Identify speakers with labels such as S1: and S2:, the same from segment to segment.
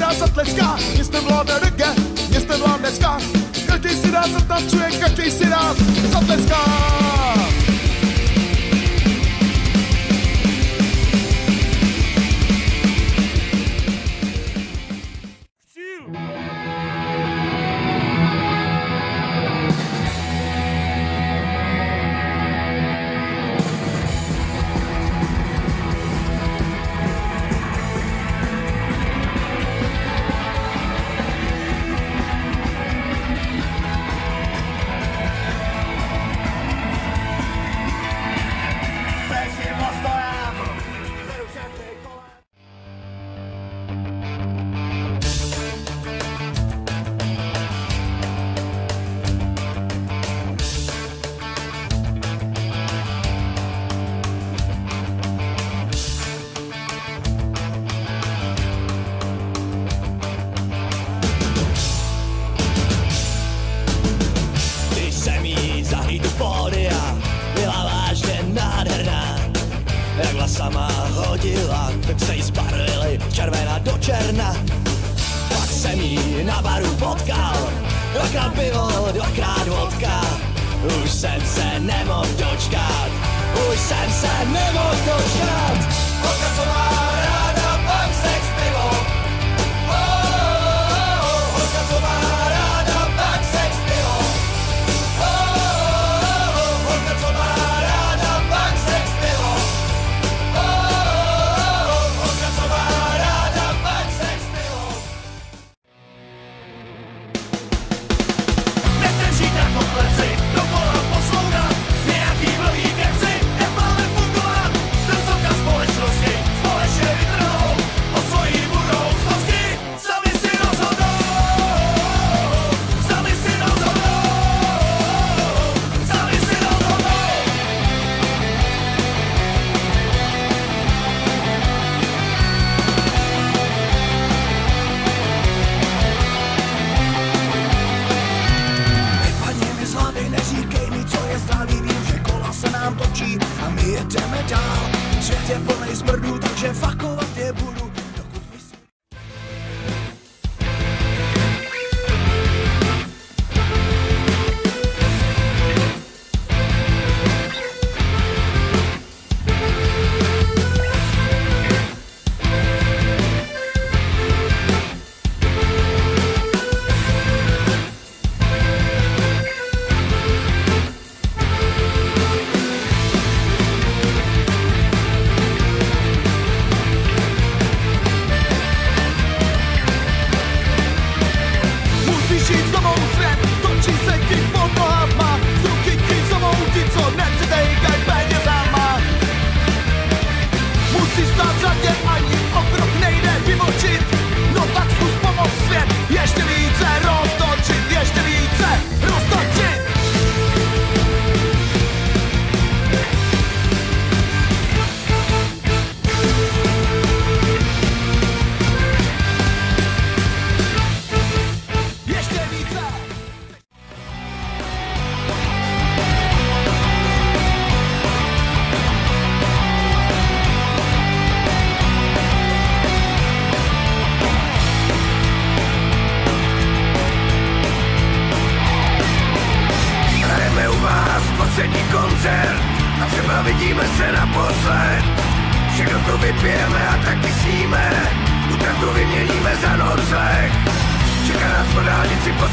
S1: dá zatleská, městem vládne reggae, městem vládne ska. Každý si dá zatancuje, každý si dá zatleská.
S2: Jak sama hodila, tak se jí zbarvili červená do černa. Pak jsem jí na baru potkal, dvakrát pivo, dvakrát vodka. Už jsem se nemohl dočkat, už jsem se nemohl dočkat.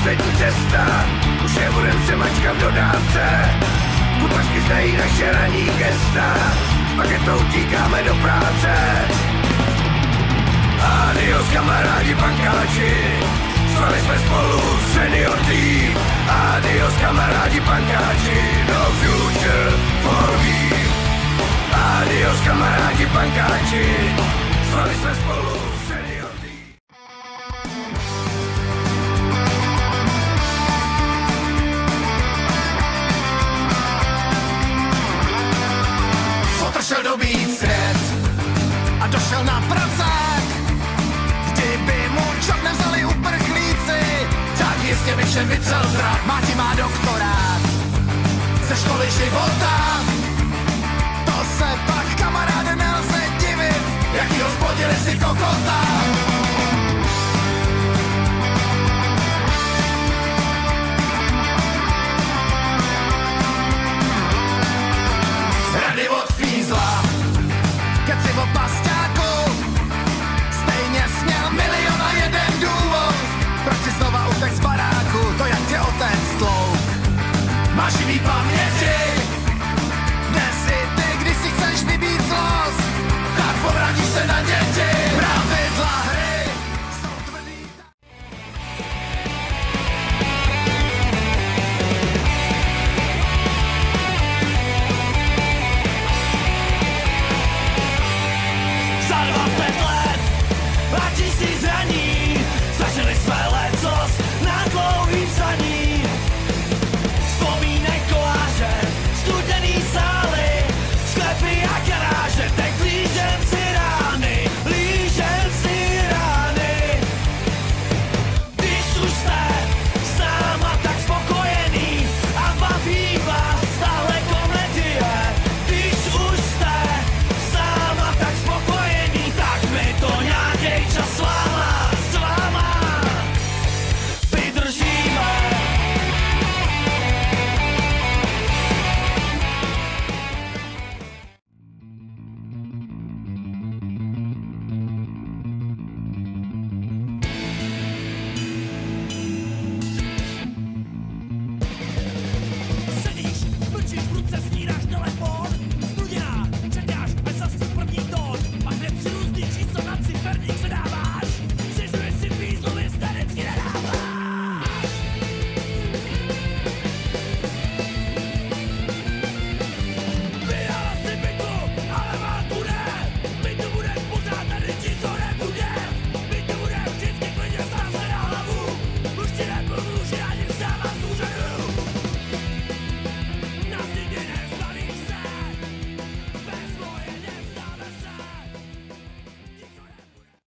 S3: Poslední cesta, už nebudem se mačka v dodávce. Kupačky znají naše ranní gesta, s paketou utíkáme do práce. Adios kamarádi pankáči, Spali jsme spolu senior team Adios kamarádi pankáči. No future for me. Adios kamarádi pankáči. Spali jsme spolu
S1: došel na pracák. Kdyby mu čop nevzali uprchlíci, tak jistě by všem vytřel zrak. Máti má doktorát ze školy života. To se pak kamaráde nelze divit, jaký hospodili si kokota.